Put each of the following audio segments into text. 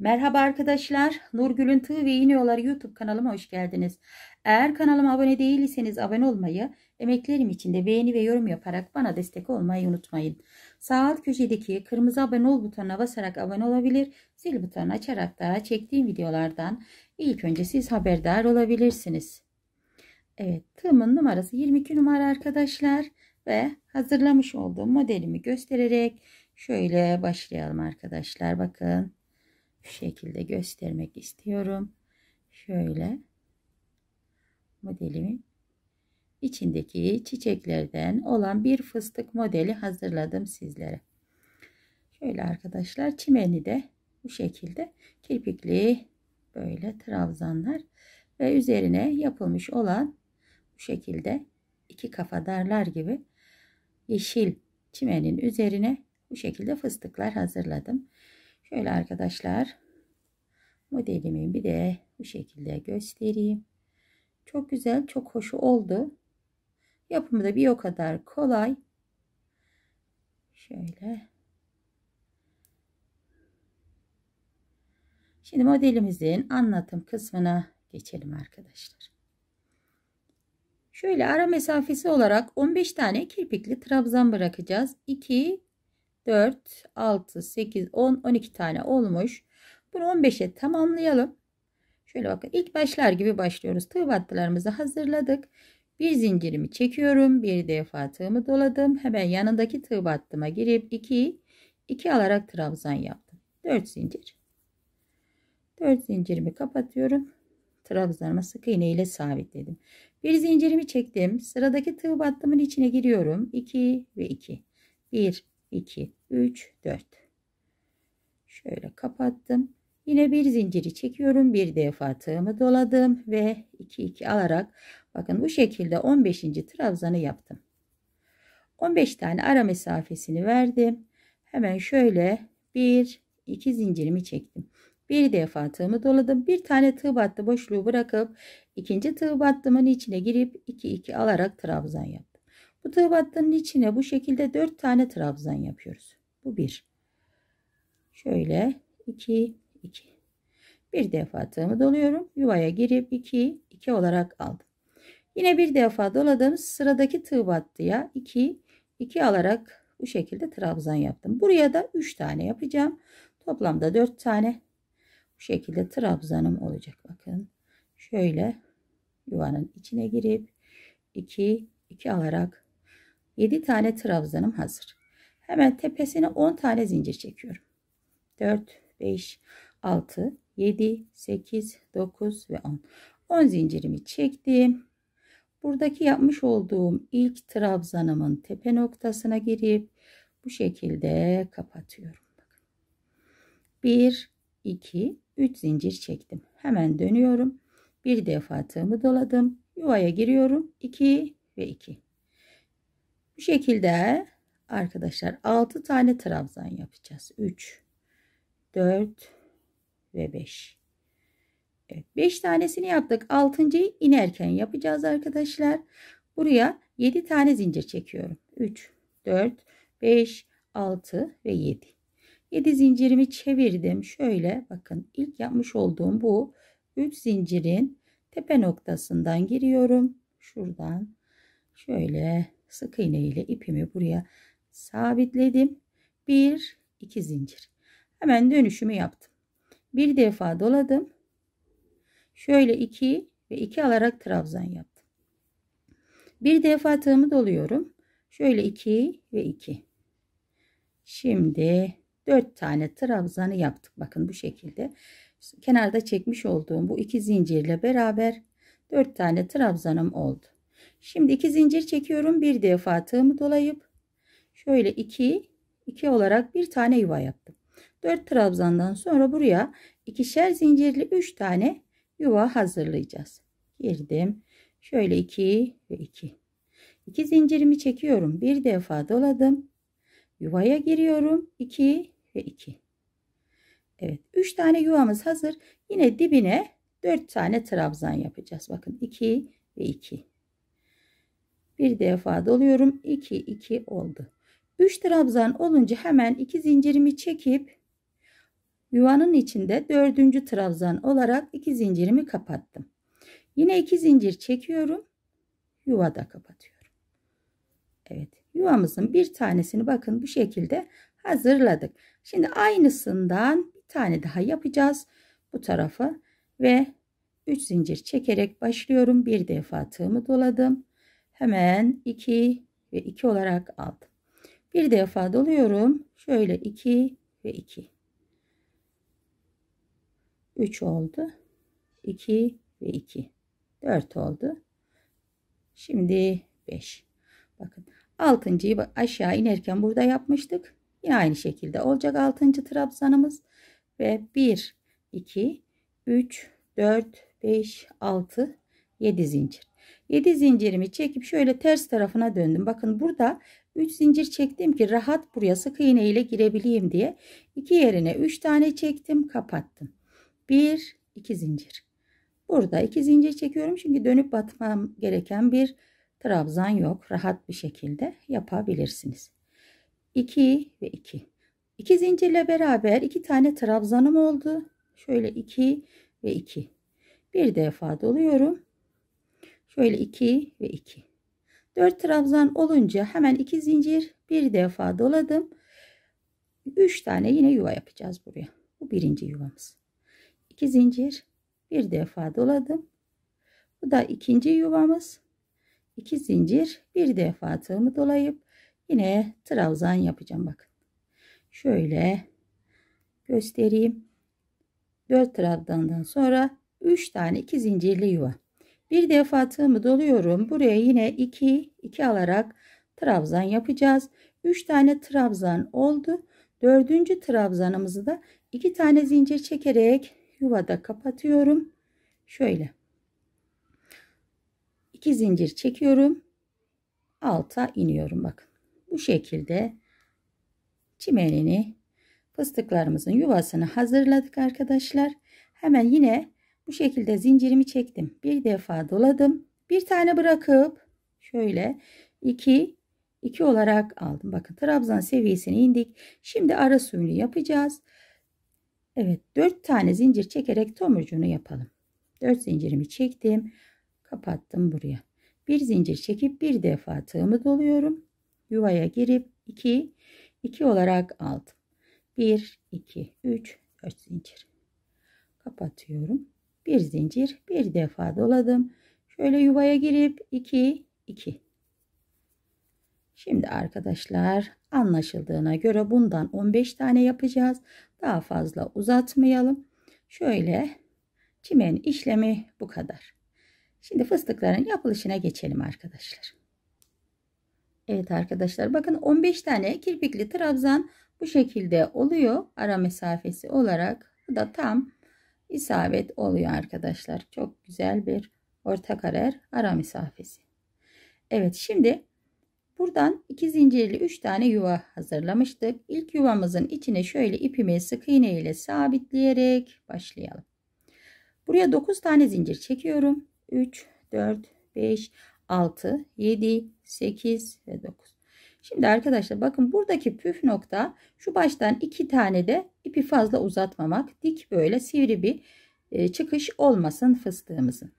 Merhaba arkadaşlar. Nurgül'ün Tığ ve İğne YouTube kanalıma hoş geldiniz. Eğer kanalıma abone değilseniz abone olmayı, emeklerim için de beğeni ve yorum yaparak bana destek olmayı unutmayın. Sağ alt köşedeki kırmızı abone ol butonuna basarak abone olabilir, zil butonunu açarak da çektiğim videolardan ilk önce siz haberdar olabilirsiniz. Evet, tığımın numarası 22 numara arkadaşlar ve hazırlamış olduğum modelimi göstererek şöyle başlayalım arkadaşlar. Bakın şu şekilde göstermek istiyorum. Şöyle modelimin içindeki çiçeklerden olan bir fıstık modeli hazırladım sizlere. Şöyle arkadaşlar çimeni de bu şekilde kirpikli böyle trabzanlar ve üzerine yapılmış olan bu şekilde iki kafa darlar gibi yeşil çimenin üzerine bu şekilde fıstıklar hazırladım. Şöyle arkadaşlar modelimi bir de bu şekilde göstereyim. Çok güzel, çok hoş oldu. Yapımı da bir o kadar kolay. Şöyle. Şimdi modelimizin anlatım kısmına geçelim arkadaşlar. Şöyle ara mesafesi olarak 15 tane kirpikli trabzan bırakacağız. 2 4, 6, 8, 10, 12 tane olmuş. Bunu 15'e tamamlayalım. Şöyle bakın ilk başlar gibi başlıyoruz. Tığ battılarımızı hazırladık. Bir zincirimi çekiyorum. Bir defa tığımı doladım. Hemen yanındaki tığ battıma girip 2 2 alarak trabzan yaptım. 4 zincir. 4 zincirimi kapatıyorum. Trabzanımı sık iğne ile sabitledim. Bir zincirimi çektim. Sıradaki tığ battımın içine giriyorum. 2 ve 2. 1 2, 3, 4. Şöyle kapattım. Yine bir zinciri çekiyorum. Bir defa tığımı doladım ve 2 2 alarak bakın bu şekilde 15. trabzanı yaptım. 15 tane ara mesafesini verdim. Hemen şöyle 1 2 zincirimi çektim. Bir defa tığımı doladım. Bir tane tığ battı boşluğu bırakıp ikinci tığ battımın içine girip 2 2 alarak trabzan yaptım. Bu tığ battının içine bu şekilde 4 tane trabzan yapıyoruz. Bu bir. Şöyle 2 2. Bir defa tığımı doluyorum. Yuvaya girip 2 2 olarak aldım. Yine bir defa doladığımız sıradaki tığ battıya 2 2 alarak bu şekilde trabzan yaptım. Buraya da 3 tane yapacağım. Toplamda 4 tane bu şekilde trabzanım olacak. Bakın şöyle yuvanın içine girip 2 2 alarak 7 tane trabzanım hazır. Hemen tepesine 10 tane zincir çekiyorum. 4, 5, 6, 7, 8, 9 ve 10. 10 zincirimi çektim. Buradaki yapmış olduğum ilk trabzanımın tepe noktasına girip bu şekilde kapatıyorum. 1, 2, 3 zincir çektim. Hemen dönüyorum. Bir defa tığımı doladım. Yuvaya giriyorum. 2 ve 2. Bu şekilde arkadaşlar 6 tane trabzan yapacağız. 3, 4 ve 5. Evet 5 tanesini yaptık. 6.yı inerken yapacağız arkadaşlar. Buraya 7 tane zincir çekiyorum. 3, 4, 5, 6 ve 7. 7 zincirimi çevirdim. Şöyle bakın ilk yapmış olduğum bu 3 zincirin tepe noktasından giriyorum. Şuradan şöyle sık iğne ile ipimi buraya sabitledim. Bir, iki zincir. Hemen dönüşümü yaptım. Bir defa doladım. Şöyle iki ve iki alarak trabzan yaptım. Bir defa tığımı doluyorum. Şöyle iki ve iki. Şimdi dört tane trabzanı yaptık. Bakın bu şekilde. Kenarda çekmiş olduğum bu iki zincirle beraber dört tane trabzanım oldu. Şimdi iki zincir çekiyorum. Bir defa tığımı dolayıp şöyle iki iki olarak bir tane yuva yaptım. 4 trabzandan sonra buraya ikişer zincirli 3 tane yuva hazırlayacağız. Girdim. Şöyle 2 ve 2. 2 zincirimi çekiyorum. Bir defa doladım. Yuvaya giriyorum. 2 ve 2. Evet 3 tane yuvamız hazır. Yine dibine 4 tane trabzan yapacağız. Bakın 2 ve 2 bir defa doluyorum 2 2 oldu 3 trabzan olunca hemen iki zincirimi çekip Yuvanın içinde dördüncü trabzan olarak iki zincirimi kapattım. Yine iki zincir çekiyorum. Yuvada kapatıyorum. Evet yuvamızın bir tanesini bakın bu şekilde hazırladık. Şimdi aynısından bir tane daha yapacağız bu tarafa ve 3 zincir çekerek başlıyorum. Bir defa tığımı doladım. Hemen 2 ve 2 olarak aldım. Bir defa doluyorum. Şöyle 2 ve 2. 3 oldu. 2 ve 2. 4 oldu. Şimdi 5. Bakın 6.yı aşağı inerken burada yapmıştık. Yine aynı şekilde olacak 6. trabzanımız. Ve 1, 2, 3, 4, 5, 6, 7 zincir. 7 zincirimi çekip şöyle ters tarafına döndüm. Bakın burada 3 zincir çektim ki rahat buraya sık iğne ile girebileyim diye. 2 yerine 3 tane çektim kapattım. 1 2 zincir. Burada 2 zincir çekiyorum çünkü dönüp batmam gereken bir trabzan yok. Rahat bir şekilde yapabilirsiniz. 2 ve 2. 2 zincirle beraber 2 tane trabzanım oldu. Şöyle 2 ve 2. Bir defa doluyorum. Şöyle 2 ve 2. 4 trabzan olunca hemen 2 zincir bir defa doladım. 3 tane yine yuva yapacağız buraya. Bu birinci yuvamız. 2 zincir bir defa doladım. Bu da ikinci yuvamız. 2 zincir bir defa tığımı dolayıp yine trabzan yapacağım bakın. Şöyle göstereyim. 4 trabzandan sonra 3 tane 2 zincirli yuva. Bir defa tığımı doluyorum. Buraya yine 2 2 alarak trabzan yapacağız. 3 tane trabzan oldu. Dördüncü trabzanımızı da 2 tane zincir çekerek yuvada kapatıyorum. Şöyle. 2 zincir çekiyorum. Alta iniyorum bakın. Bu şekilde çimenini fıstıklarımızın yuvasını hazırladık arkadaşlar. Hemen yine bu şekilde zincirimi çektim. Bir defa doladım. Bir tane bırakıp şöyle 2 2 olarak aldım. Bakın trabzan seviyesine indik. Şimdi ara suyunu yapacağız. Evet 4 tane zincir çekerek tomurcuğunu yapalım. 4 zincirimi çektim. Kapattım buraya. Bir zincir çekip bir defa tığımı doluyorum. Yuvaya girip 2 2 olarak aldım. 1 2 3 4 zincir. Kapatıyorum bir zincir bir defa doladım. Şöyle yuvaya girip 2 2. Şimdi arkadaşlar anlaşıldığına göre bundan 15 tane yapacağız. Daha fazla uzatmayalım. Şöyle çimen işlemi bu kadar. Şimdi fıstıkların yapılışına geçelim arkadaşlar. Evet arkadaşlar bakın 15 tane kirpikli trabzan bu şekilde oluyor. Ara mesafesi olarak bu da tam isabet oluyor arkadaşlar. Çok güzel bir orta karar ara mesafesi. Evet şimdi buradan iki zincirli üç tane yuva hazırlamıştık. İlk yuvamızın içine şöyle ipimi sık iğne ile sabitleyerek başlayalım. Buraya 9 tane zincir çekiyorum. 3, 4, 5, 6, 7, 8 ve 9. Şimdi arkadaşlar bakın buradaki püf nokta şu baştan iki tane de ipi fazla uzatmamak. Dik böyle sivri bir e, çıkış olmasın fıstığımızın.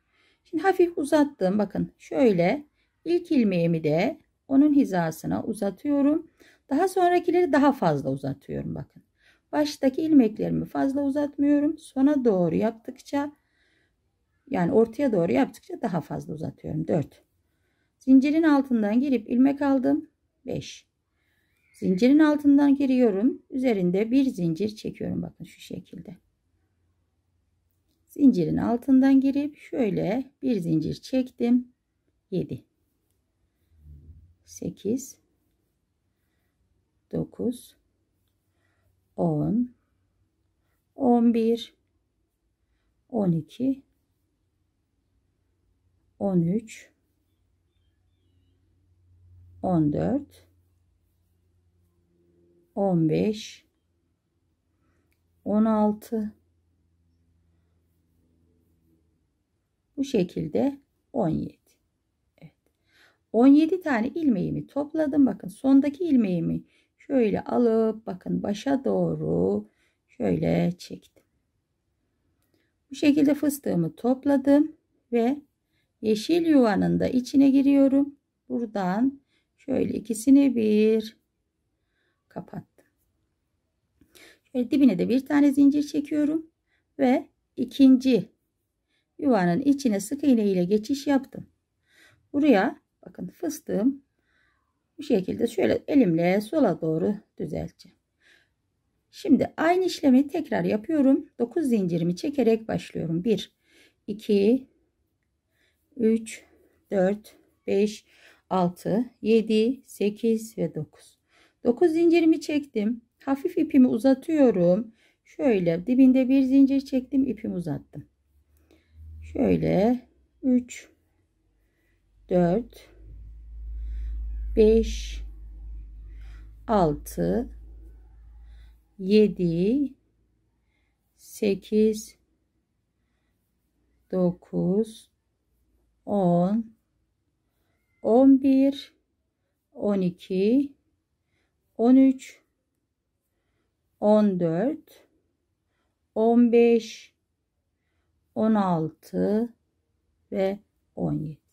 Şimdi hafif uzattım. Bakın şöyle ilk ilmeğimi de onun hizasına uzatıyorum. Daha sonrakileri daha fazla uzatıyorum bakın. Baştaki ilmeklerimi fazla uzatmıyorum. Sona doğru yaptıkça yani ortaya doğru yaptıkça daha fazla uzatıyorum. 4. Zincirin altından girip ilmek aldım. 5. Zincirin altından giriyorum. Üzerinde bir zincir çekiyorum. Bakın şu şekilde. Zincirin altından girip şöyle bir zincir çektim. 7. 8 9 10 11 12 13 14 15 16 bu şekilde 17 evet. 17 tane ilmeğimi topladım bakın sondaki ilmeğimi şöyle alıp bakın başa doğru şöyle çektim. Bu şekilde fıstığımı topladım ve yeşil yuvanın da içine giriyorum. Buradan şöyle ikisini bir kapattım. Şöyle dibine de bir tane zincir çekiyorum ve ikinci yuvanın içine sık iğne ile geçiş yaptım. Buraya bakın fıstığım bu şekilde şöyle elimle sola doğru düzelteceğim. Şimdi aynı işlemi tekrar yapıyorum. 9 zincirimi çekerek başlıyorum. 1 2 3 4 5 6 7 8 ve 9. 9 zincirimi çektim. Hafif ipimi uzatıyorum. Şöyle dibinde bir zincir çektim, ipimi uzattım. Şöyle 3 4 5 6 7 8 9 10 11 12 13 14 15 16 ve 17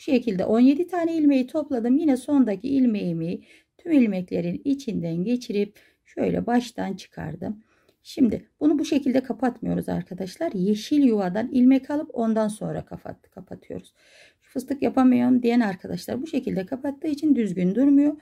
bu şekilde 17 tane ilmeği topladım. Yine sondaki ilmeğimi tüm ilmeklerin içinden geçirip şöyle baştan çıkardım şimdi bunu bu şekilde kapatmıyoruz arkadaşlar yeşil yuvadan ilmek alıp ondan sonra kapat, kapatıyoruz fıstık yapamıyorum diyen arkadaşlar bu şekilde kapattığı için düzgün durmuyor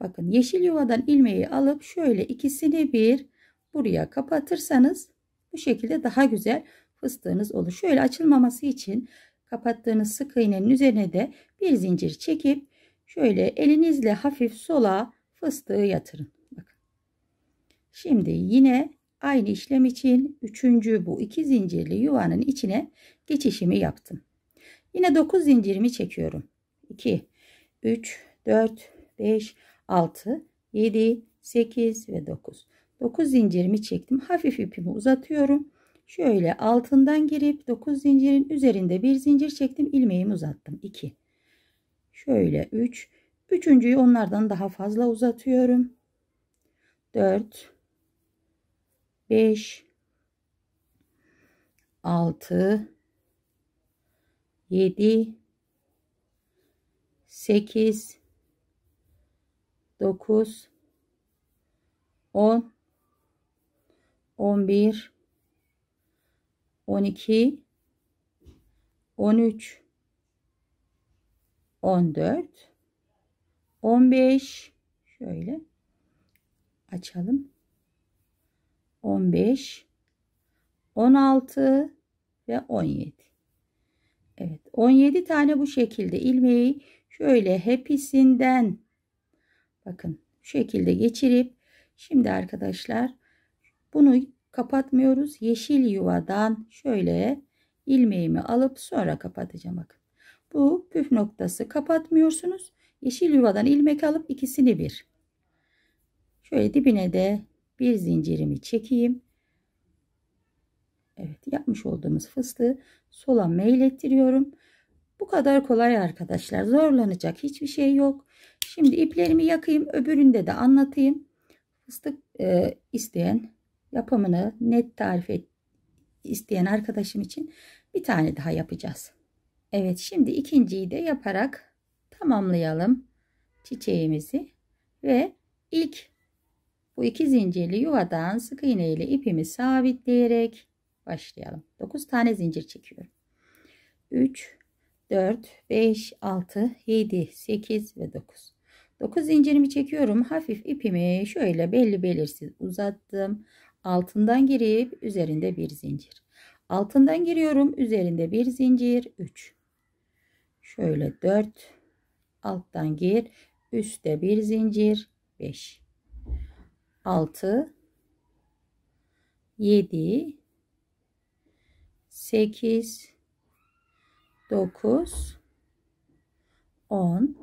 Bakın yeşil yuvadan ilmeği alıp şöyle ikisini bir buraya kapatırsanız bu şekilde daha güzel fıstığınız olur. Şöyle açılmaması için kapattığınız sık iğnenin üzerine de bir zincir çekip şöyle elinizle hafif sola fıstığı yatırın. Bakın. Şimdi yine aynı işlem için üçüncü bu iki zincirli yuvanın içine geçişimi yaptım. Yine 9 zincirimi çekiyorum. 2 3 4 5 6, 7, 8 ve 9. 9 zincirimi çektim. Hafif ipimi uzatıyorum. Şöyle altından girip 9 zincirin üzerinde bir zincir çektim. ilmeğimi uzattım. 2. Şöyle 3. Üçüncüyü onlardan daha fazla uzatıyorum. 4 5 6 7 8 9 10 11 12 13 14 15 şöyle açalım 15 16 ve 17 Evet 17 tane bu şekilde ilmeği şöyle hepsinden Bakın şu şekilde geçirip şimdi arkadaşlar bunu kapatmıyoruz. Yeşil yuvadan şöyle ilmeğimi alıp sonra kapatacağım. Bakın. Bu püf noktası kapatmıyorsunuz. Yeşil yuvadan ilmek alıp ikisini bir. Şöyle dibine de bir zincirimi çekeyim. Evet yapmış olduğumuz fıstığı sola meylettiriyorum. Bu kadar kolay arkadaşlar. Zorlanacak hiçbir şey yok. Şimdi iplerimi yakayım. Öbüründe de anlatayım. Fıstık e, isteyen yapımını net tarif et, isteyen arkadaşım için bir tane daha yapacağız. Evet şimdi ikinciyi de yaparak tamamlayalım çiçeğimizi ve ilk bu iki zincirli yuvadan sık iğne ile ipimi sabitleyerek başlayalım. 9 tane zincir çekiyorum. 3 4 5 6 7 8 ve 9 9 zincirimi çekiyorum. Hafif ipimi şöyle belli belirsiz uzattım. Altından girip üzerinde bir zincir. Altından giriyorum. Üzerinde bir zincir. 3. Şöyle 4. Alttan gir. Üstte bir zincir. 5. 6. 7. 8. 9. 10.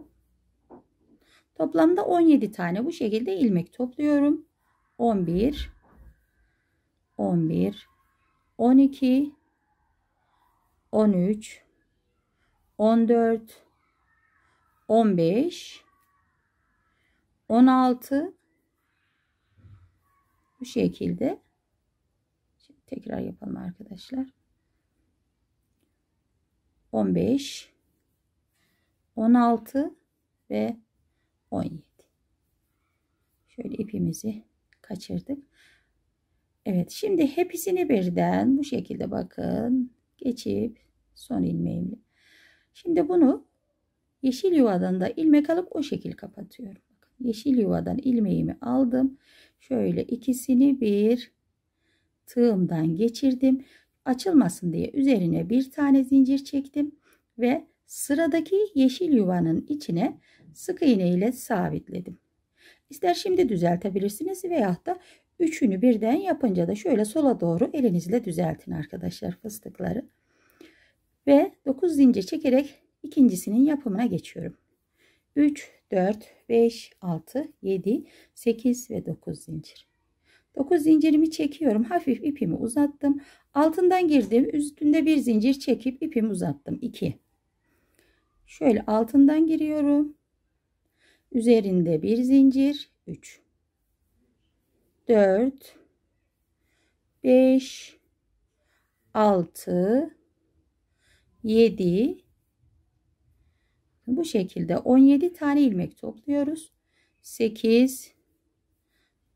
Toplamda 17 tane bu şekilde ilmek topluyorum. 11 11 12 13 14 15 16 Bu şekilde. Şimdi tekrar yapalım arkadaşlar. 15 16 ve 17. Şöyle ipimizi kaçırdık. Evet şimdi hepsini birden bu şekilde bakın geçip son ilmeğimle. Şimdi bunu yeşil yuvadan da ilmek alıp o şekil kapatıyorum. Yeşil yuvadan ilmeğimi aldım. Şöyle ikisini bir tığımdan geçirdim. Açılmasın diye üzerine bir tane zincir çektim ve sıradaki yeşil yuvanın içine sık iğne ile sabitledim. İster şimdi düzeltebilirsiniz veya da üçünü birden yapınca da şöyle sola doğru elinizle düzeltin arkadaşlar fıstıkları. Ve 9 zincir çekerek ikincisinin yapımına geçiyorum. 3, 4, 5, 6, 7, 8 ve 9 zincir. 9 zincirimi çekiyorum. Hafif ipimi uzattım. Altından girdim. Üstünde bir zincir çekip ipimi uzattım. 2. Şöyle altından giriyorum. Üzerinde bir zincir. 3. 4. 5. 6. 7. Bu şekilde 17 tane ilmek topluyoruz. 8.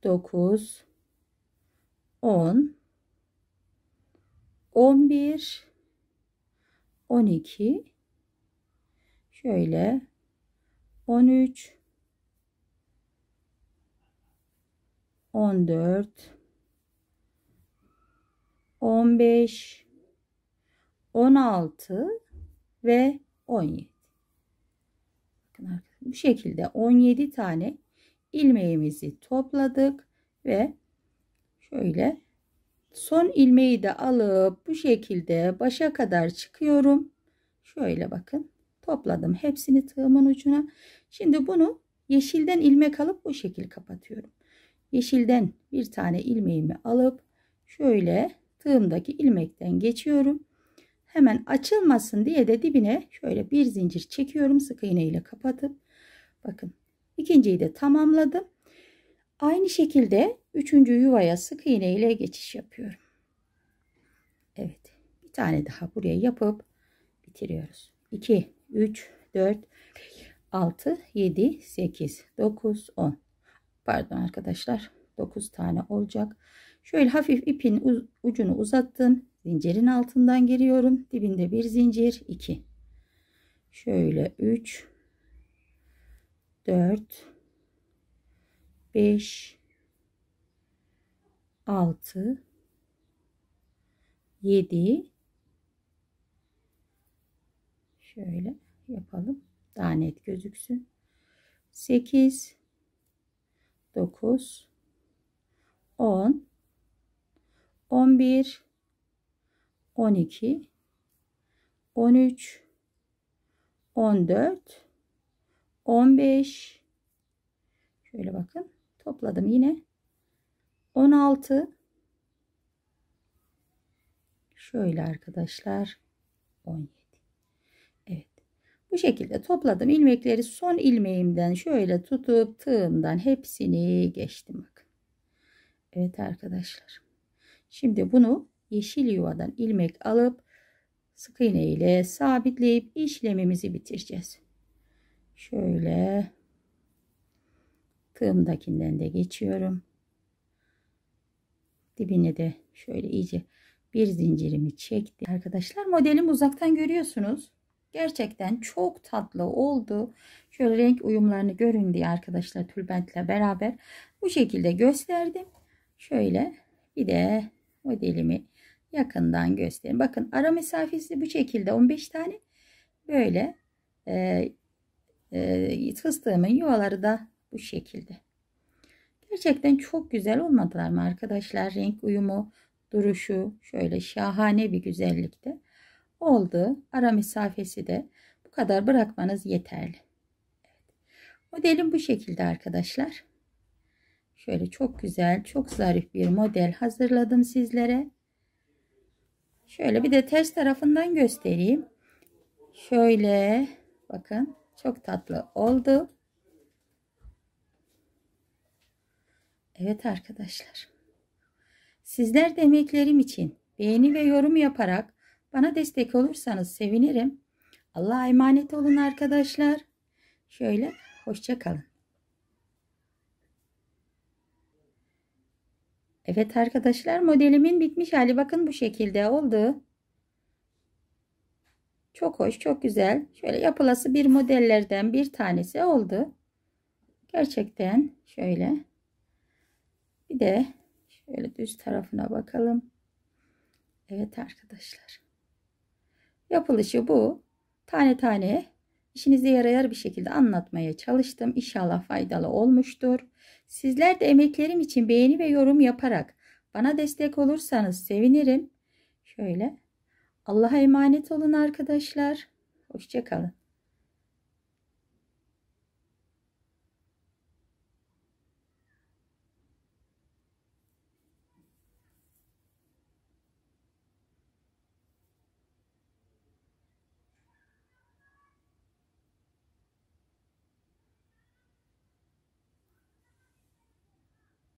9. 10. 11. 12 şöyle 13 14 15 16 ve 17 Bakın bu şekilde 17 tane ilmeğimizi topladık ve şöyle son ilmeği de alıp bu şekilde başa kadar çıkıyorum. Şöyle bakın topladım hepsini tığımın ucuna. Şimdi bunu yeşilden ilmek alıp bu şekil kapatıyorum. Yeşilden bir tane ilmeğimi alıp şöyle tığımdaki ilmekten geçiyorum. Hemen açılmasın diye de dibine şöyle bir zincir çekiyorum sık iğne ile kapatıp bakın ikinciyi de tamamladım. Aynı şekilde üçüncü yuvaya sık iğne ile geçiş yapıyorum. Evet bir tane daha buraya yapıp bitiriyoruz. 2 3 4 6 7 8 9 10 pardon arkadaşlar 9 tane olacak. Şöyle hafif ipin ucunu uzattım. Zincirin altından giriyorum. Dibinde bir zincir. 2. Şöyle 3 4 5 6 7 şöyle yapalım. Daha net gözüksün. 8 9 10 11 12 13 14 15 şöyle bakın topladım yine. 16 şöyle arkadaşlar 17 Evet bu şekilde topladım. İlmekleri son ilmeğimden şöyle tutup tığımdan hepsini geçtim bakın. Evet arkadaşlar şimdi bunu yeşil yuvadan ilmek alıp sık iğne ile sabitleyip işlemimizi bitireceğiz. Şöyle tığımdakinden de geçiyorum. Dibine de şöyle iyice bir zincirimi çektim. Arkadaşlar modelim uzaktan görüyorsunuz. Gerçekten çok tatlı oldu. Şöyle renk uyumlarını görün diye arkadaşlar tülbentle beraber bu şekilde gösterdim. Şöyle bir de modelimi yakından göstereyim. Bakın ara mesafesi bu şekilde 15 tane. Böyle e, e, fıstığımın yuvaları da bu şekilde. Gerçekten çok güzel olmadılar mı arkadaşlar? Renk uyumu, duruşu şöyle şahane bir güzellikte oldu. Ara mesafesi de bu kadar bırakmanız yeterli. Modelim bu şekilde arkadaşlar. Şöyle çok güzel, çok zarif bir model hazırladım sizlere. Şöyle bir de ters tarafından göstereyim. Şöyle bakın çok tatlı oldu. Evet arkadaşlar. Sizler de emeklerim için beğeni ve yorum yaparak bana destek olursanız sevinirim. Allah'a emanet olun arkadaşlar. Şöyle hoşça kalın. Evet arkadaşlar modelimin bitmiş hali bakın bu şekilde oldu. Çok hoş, çok güzel. Şöyle yapılası bir modellerden bir tanesi oldu. Gerçekten şöyle. Bir de şöyle düz tarafına bakalım. Evet arkadaşlar. Yapılışı bu. Tane tane işinize yarayar bir şekilde anlatmaya çalıştım. İnşallah faydalı olmuştur. Sizler de emeklerim için beğeni ve yorum yaparak bana destek olursanız sevinirim. Şöyle Allah'a emanet olun arkadaşlar. Hoşçakalın.